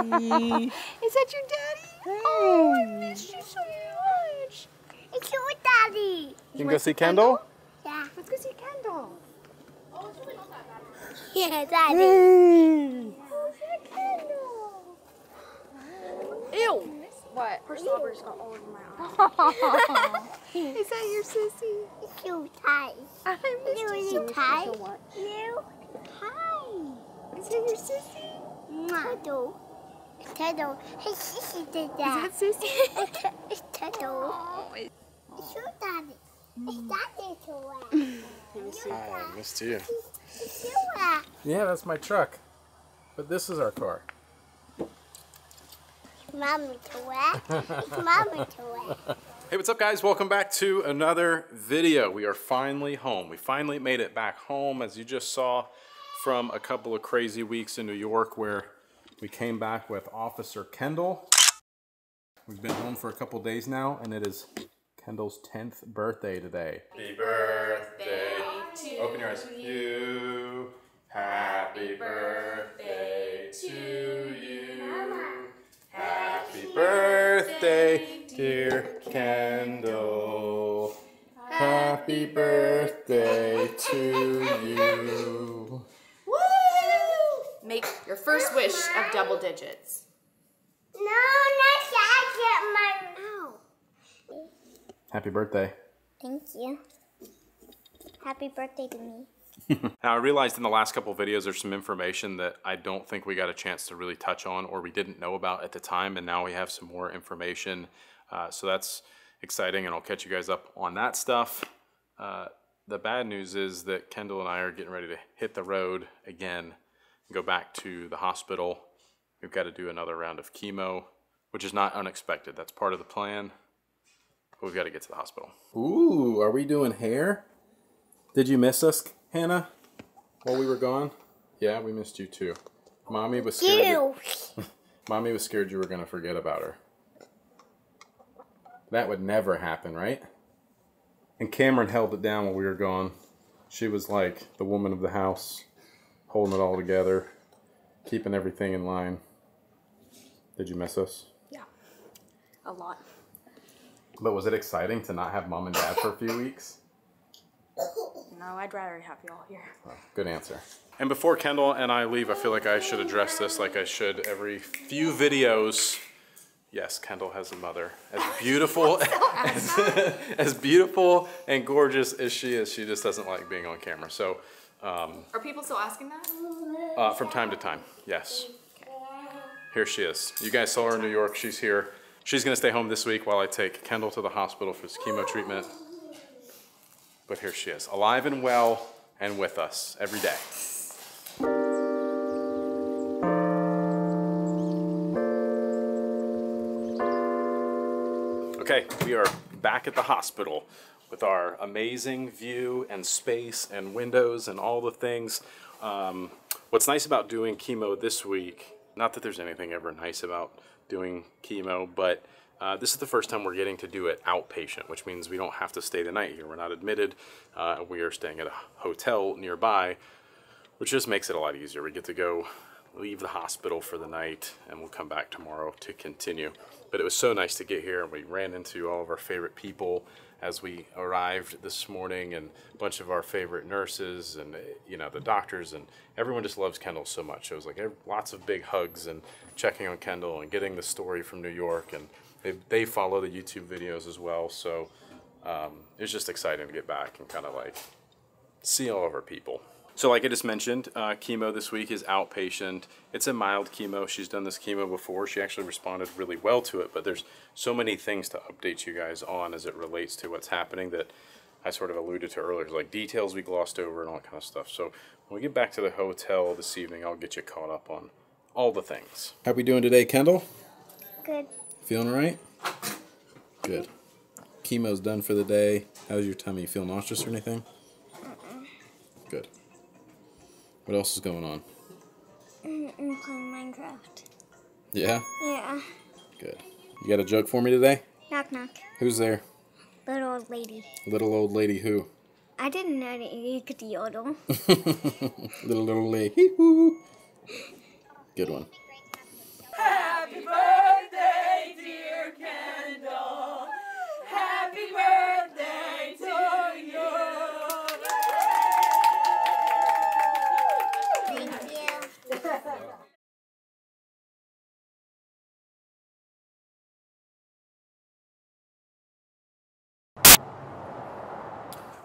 Is that your daddy? Oh, I missed you so much. It's your daddy. You can go see Kendall? Yeah. Let's go see Kendall. Yeah, daddy. Oh, is that Kendall? Ew. What? Her slobbers got all over my arm. Is that your sissy? It's your tight. I missed You you so you tight. much. You tight. Is that your sissy? Turtle. Turtle. Hey, sissy did Is that. that sissy? It's, it's turtle. Oh, it- It's your daddy. It's daddy's way. Hi, I missed you. It's your way. Yeah, that's my truck. But this is our car. Mommy to wear. It's mommy to wear. Hey, what's up guys? Welcome back to another video. We are finally home. We finally made it back home as you just saw from a couple of crazy weeks in New York where we came back with Officer Kendall. We've been home for a couple days now and it is Kendall's 10th birthday today. Happy birthday to Open your eyes. You. Happy birthday to you. Happy birthday, dear Kendall. Happy birthday of double digits. No, not I get my mouth. Happy birthday. Thank you. Happy birthday to me. Now, I realized in the last couple of videos there's some information that I don't think we got a chance to really touch on or we didn't know about at the time, and now we have some more information. Uh, so that's exciting, and I'll catch you guys up on that stuff. Uh, the bad news is that Kendall and I are getting ready to hit the road again and go back to the hospital. We've got to do another round of chemo, which is not unexpected. That's part of the plan. But we've got to get to the hospital. Ooh, are we doing hair? Did you miss us, Hannah, while we were gone? Yeah, we missed you too. Mommy was scared. You. Mommy was scared you were gonna forget about her. That would never happen, right? And Cameron held it down while we were gone. She was like the woman of the house, holding it all together, keeping everything in line. Did you miss us? Yeah. A lot. But was it exciting to not have mom and dad for a few weeks? No, I'd rather have y'all here. Good answer. And before Kendall and I leave, I feel like I should address this like I should every few videos. Yes, Kendall has a mother. As beautiful as, as beautiful and gorgeous as she is, she just doesn't like being on camera. So, Are people still asking that? uh, from time to time, yes. Here she is. You guys saw her in New York. She's here. She's going to stay home this week while I take Kendall to the hospital for his chemo treatment. But here she is, alive and well and with us every day. Okay, we are back at the hospital with our amazing view and space and windows and all the things. Um, what's nice about doing chemo this week, not that there's anything ever nice about doing chemo, but uh, this is the first time we're getting to do it outpatient, which means we don't have to stay the night here. We're not admitted. Uh, we are staying at a hotel nearby, which just makes it a lot easier. We get to go leave the hospital for the night and we'll come back tomorrow to continue. But it was so nice to get here and we ran into all of our favorite people as we arrived this morning and a bunch of our favorite nurses and you know the doctors and everyone just loves Kendall so much. It was like lots of big hugs and checking on Kendall and getting the story from New York and they, they follow the YouTube videos as well. So um, it was just exciting to get back and kind of like see all of our people. So, like I just mentioned, uh, chemo this week is outpatient. It's a mild chemo. She's done this chemo before. She actually responded really well to it, but there's so many things to update you guys on as it relates to what's happening that I sort of alluded to earlier, like details we glossed over and all that kind of stuff. So, when we get back to the hotel this evening, I'll get you caught up on all the things. How are we doing today, Kendall? Good. Feeling all right? Good. Chemo's done for the day. How's your tummy? You feel nauseous or anything? Good. What else is going on? Mm, I'm playing Minecraft. Yeah? Yeah. Good. You got a joke for me today? Knock knock. Who's there? Little old lady. Little old lady who? I didn't know that you could yodel. little little lady. Good one.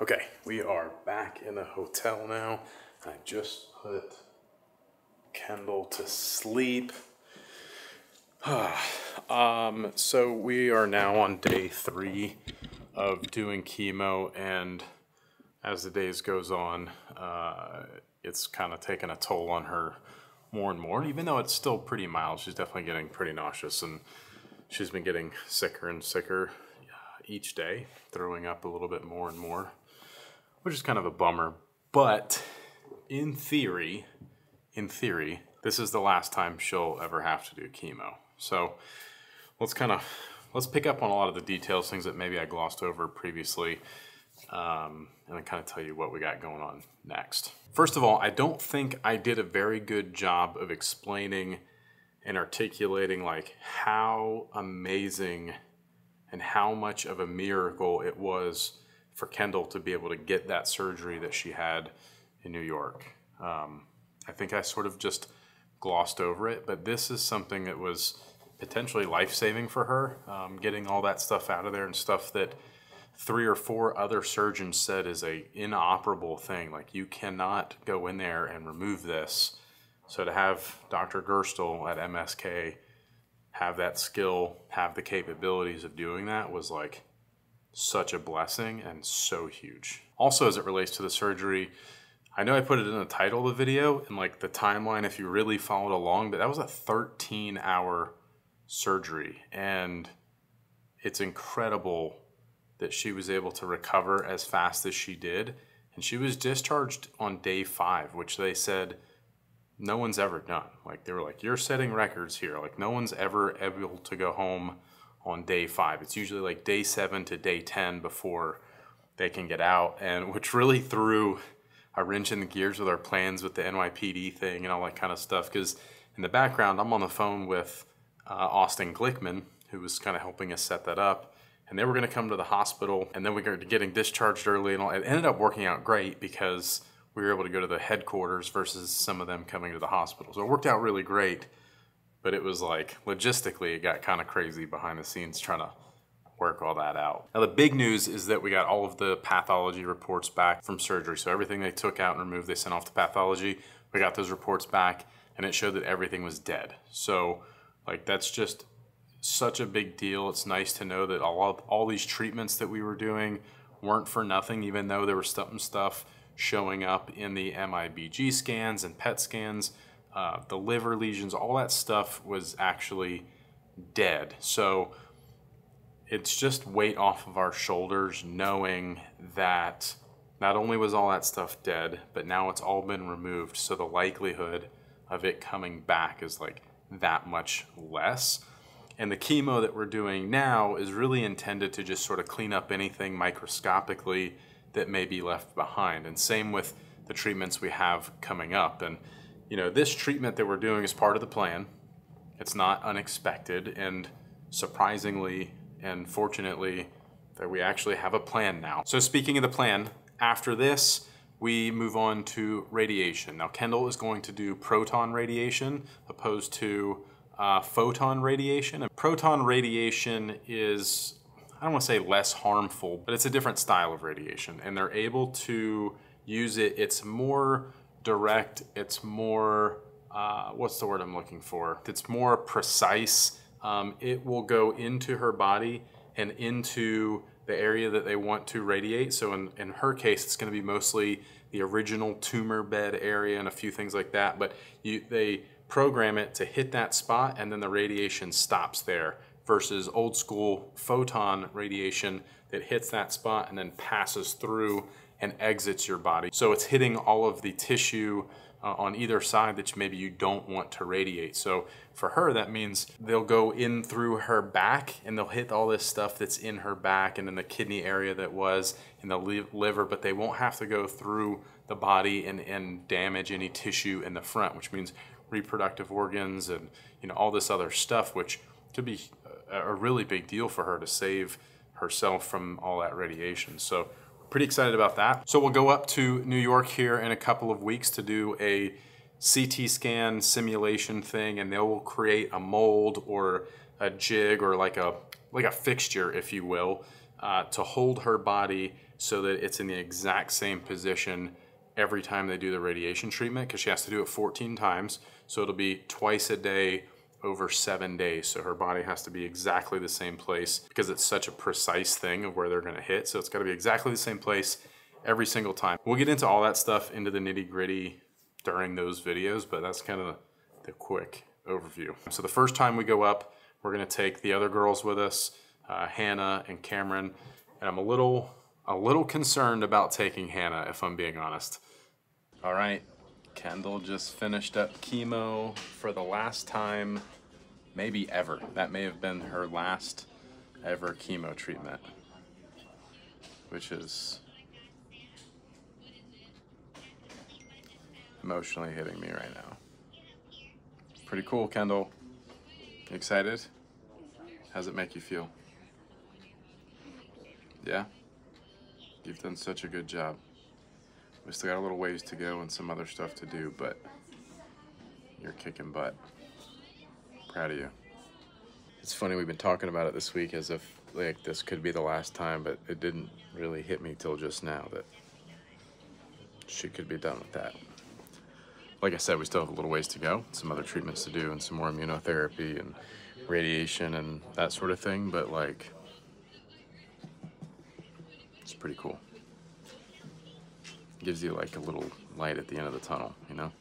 Okay, we are back in the hotel now. I just put Kendall to sleep. um, so we are now on day three of doing chemo, and as the days goes on, uh, it's kind of taking a toll on her more and more. Even though it's still pretty mild, she's definitely getting pretty nauseous, and she's been getting sicker and sicker uh, each day, throwing up a little bit more and more, which is kind of a bummer. But in theory, in theory, this is the last time she'll ever have to do chemo. So let's kind of let's pick up on a lot of the details, things that maybe I glossed over previously, um, and then kind of tell you what we got going on next. First of all, I don't think I did a very good job of explaining and articulating like how amazing and how much of a miracle it was for Kendall to be able to get that surgery that she had in New York. Um, I think I sort of just glossed over it, but this is something that was potentially life saving for her. Um, getting all that stuff out of there and stuff that three or four other surgeons said is a inoperable thing. Like you cannot go in there and remove this. So to have Dr. Gerstel at MSK have that skill, have the capabilities of doing that was like such a blessing and so huge. Also, as it relates to the surgery, I know I put it in the title of the video and like the timeline if you really followed along, but that was a 13 hour surgery and it's incredible that she was able to recover as fast as she did. And she was discharged on day five, which they said no one's ever done. Like they were like, you're setting records here. Like no one's ever able to go home on day five. It's usually like day seven to day 10 before they can get out. And which really threw a wrench in the gears with our plans with the NYPD thing and all that kind of stuff. Because in the background, I'm on the phone with uh, Austin Glickman, who was kind of helping us set that up. And they were going to come to the hospital, and then we were getting discharged early, and all. It ended up working out great because we were able to go to the headquarters versus some of them coming to the hospital. So it worked out really great, but it was like logistically, it got kind of crazy behind the scenes trying to work all that out. Now, the big news is that we got all of the pathology reports back from surgery. So everything they took out and removed, they sent off to pathology. We got those reports back, and it showed that everything was dead. So like that's just such a big deal. It's nice to know that all of, all these treatments that we were doing weren't for nothing, even though there was some stuff showing up in the MIBG scans and PET scans. Uh, the liver lesions, all that stuff was actually dead. So it's just weight off of our shoulders knowing that not only was all that stuff dead, but now it's all been removed. So the likelihood of it coming back is like that much less. And the chemo that we're doing now is really intended to just sort of clean up anything microscopically that may be left behind. And same with the treatments we have coming up. And, you know, this treatment that we're doing is part of the plan. It's not unexpected. And surprisingly and fortunately, that we actually have a plan now. So, speaking of the plan, after this, we move on to radiation. Now, Kendall is going to do proton radiation opposed to uh, photon radiation. And proton radiation is, I don't want to say less harmful, but it's a different style of radiation. And they're able to use it, it's more direct, it's more, uh, what's the word I'm looking for? It's more precise. Um, it will go into her body and into the area that they want to radiate. So in, in her case, it's going to be mostly the original tumor bed area and a few things like that. But you, they program it to hit that spot and then the radiation stops there versus old school photon radiation that hits that spot and then passes through and exits your body. So it's hitting all of the tissue uh, on either side that maybe you don't want to radiate. So for her, that means they'll go in through her back and they'll hit all this stuff that's in her back and in the kidney area that was in the liver, but they won't have to go through the body and, and damage any tissue in the front, which means reproductive organs and you know all this other stuff, which could be a, a really big deal for her to save herself from all that radiation. So pretty excited about that. So we'll go up to New York here in a couple of weeks to do a CT scan simulation thing and they will create a mold or a jig or like a like a fixture, if you will, uh, to hold her body so that it's in the exact same position every time they do the radiation treatment because she has to do it 14 times. So it'll be twice a day over seven days. So her body has to be exactly the same place because it's such a precise thing of where they're going to hit. So it's got to be exactly the same place every single time. We'll get into all that stuff into the nitty gritty during those videos, but that's kind of the quick overview. So the first time we go up, we're going to take the other girls with us, uh, Hannah and Cameron, and I'm a little a little concerned about taking Hannah, if I'm being honest. All right, Kendall just finished up chemo for the last time, maybe ever. That may have been her last ever chemo treatment, which is emotionally hitting me right now. Pretty cool, Kendall. Excited? How's it make you feel? Yeah? You've done such a good job. We still got a little ways to go and some other stuff to do, but you're kicking butt. Proud of you. It's funny, we've been talking about it this week as if like this could be the last time, but it didn't really hit me till just now that she could be done with that. Like I said, we still have a little ways to go, some other treatments to do, and some more immunotherapy and radiation and that sort of thing, but like, it's pretty cool. Gives you like a little light at the end of the tunnel, you know?